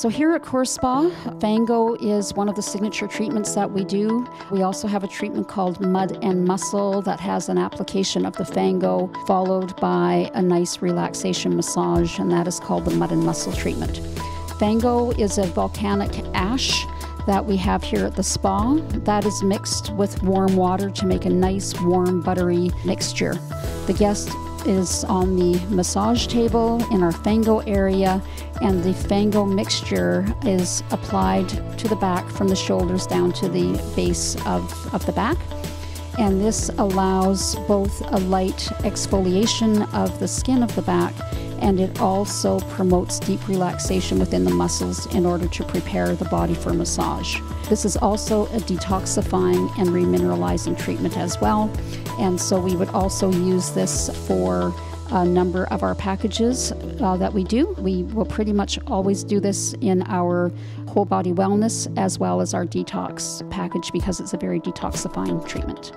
So here at Core Spa, Fango is one of the signature treatments that we do. We also have a treatment called Mud and Muscle that has an application of the Fango followed by a nice relaxation massage, and that is called the Mud and Muscle treatment. Fango is a volcanic ash that we have here at the spa that is mixed with warm water to make a nice warm buttery mixture. The guest is on the massage table in our Fango area, and the Fango mixture is applied to the back from the shoulders down to the base of, of the back. And this allows both a light exfoliation of the skin of the back and it also promotes deep relaxation within the muscles in order to prepare the body for massage. This is also a detoxifying and remineralizing treatment as well, and so we would also use this for a number of our packages uh, that we do. We will pretty much always do this in our whole body wellness as well as our detox package because it's a very detoxifying treatment.